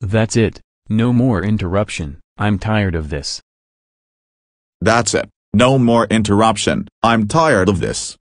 That's it, no more interruption, I'm tired of this. That's it, no more interruption, I'm tired of this.